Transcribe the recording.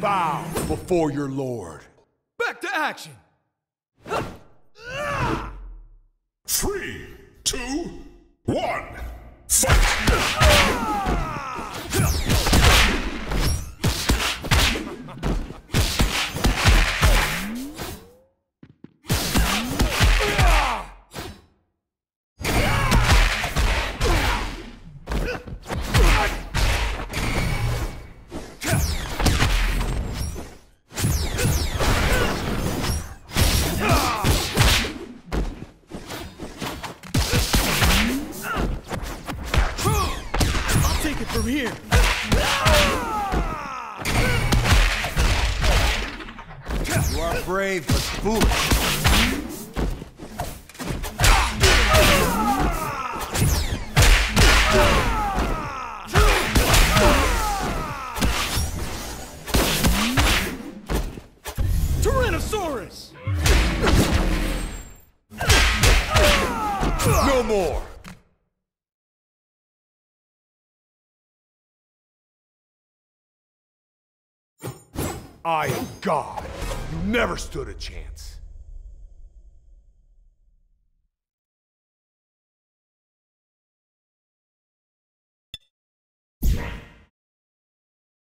Bow before your lord. Back to action! Three, two, one, fight! I'll take it from here. You are brave but foolish. Tyrannosaurus! No more. I am God. You never stood a chance.